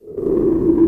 town.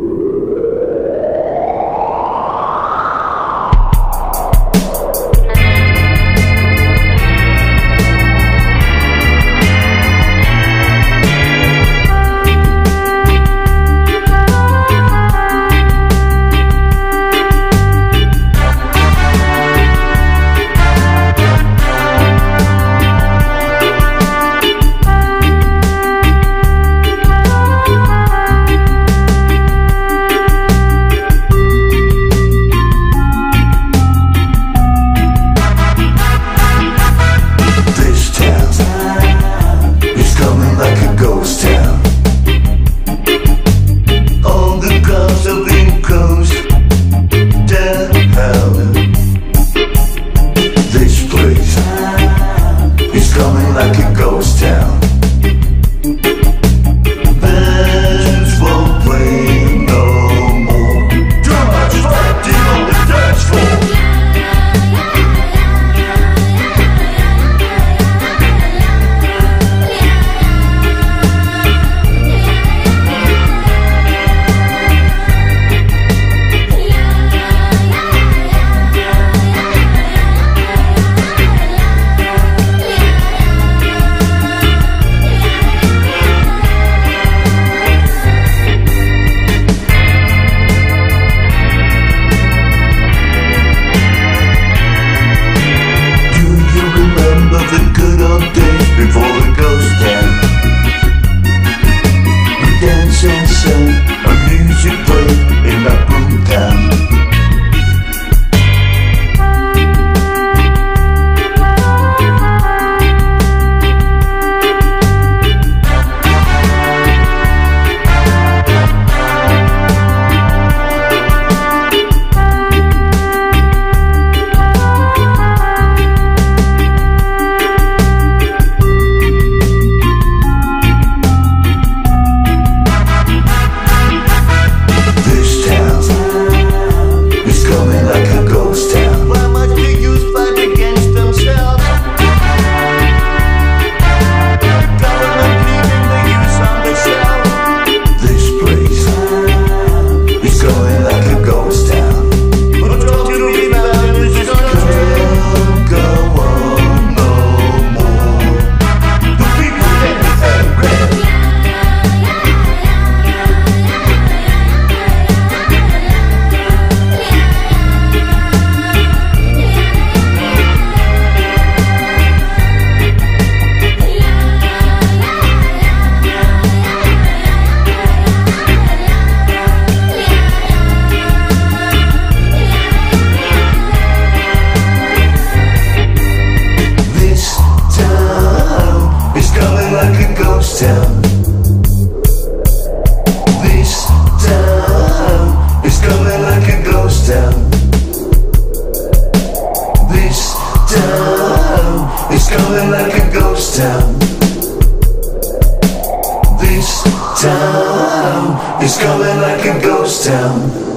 Town is coming like a ghost town.